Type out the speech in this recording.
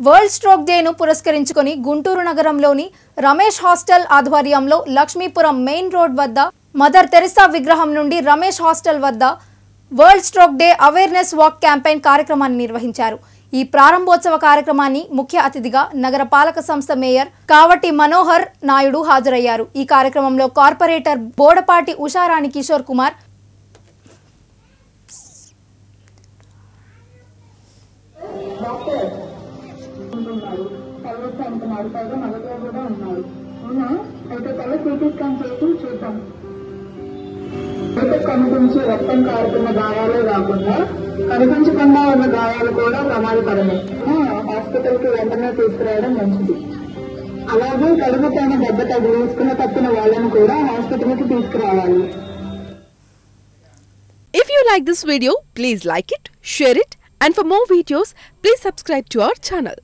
World stroke డేను పురస్కరించుకొని గుంటూరు నగరంలోని Ramesh hostel ఆధ్వర్యంలో లక్ష్మీపురం మెయిన్ రోడ్ వద్ద మదర్ తెరిసా విగ్రహం నుండి రమేష్ హాస్టల్ వద్ద world stroke day awareness walk campaign కార్యక్రమాన్ని నిర్వహించారు. ఈ ప్రారంభోత్సవ కార్యక్రమాన్ని ముఖ్య అతిథిగా నగర పాలక సంస్థ మేయర్ కావటి మనోహర్ నాయుడు హాజరయ్యారు. ఈ కార్యక్రమంలో కార్పొరేటర్ బోడపాటి ఉషారాణి కిషోర్ కుమార్ డాక్టర్ ఉంటున్నారు సర్వీస్ అంటున్నారు పైగా మగతలో కూడా ఉన్నారు. అవునా? అయితే తల సిటీ స్కాన్ చేసి చూద్దాం. అయితే కనిపించి రక్తం కారుతున్న గాయాలే కాకుండా కనిపించకుండా ఉన్న గాయాలు కూడా ప్రమాదకరమే. హాస్పిటల్కి వెంటనే తీసుకురావడం మంచిది. అలాగే కడుపు పైన దెబ్బ తగిలి తప్పిన వాళ్ళని కూడా హాస్పిటల్కి తీసుకురావాలి. If you like this video, please like it, share it, and for more videos, please subscribe to our channel.